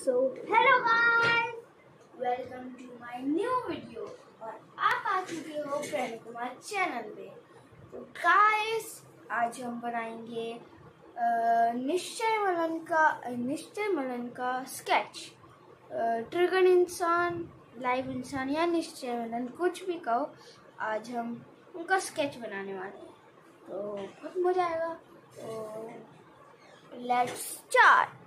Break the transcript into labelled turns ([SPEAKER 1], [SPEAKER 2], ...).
[SPEAKER 1] So hello guys welcome to my new video और आप आ चुके हो प्रेम कुमार चैनल पे। तो गाइस आज हम बनाएँगे निश्चय मलन का, निश्चय मलन का स्केच ट्रिगन इंसान लाइव इंसान या निश्चय मलन, कुछ भी कहो, आज हम उनका स्केच बनाने वाले हैं। तो बहुत मज़ा आएगा। तो लेट्स स्टार्ट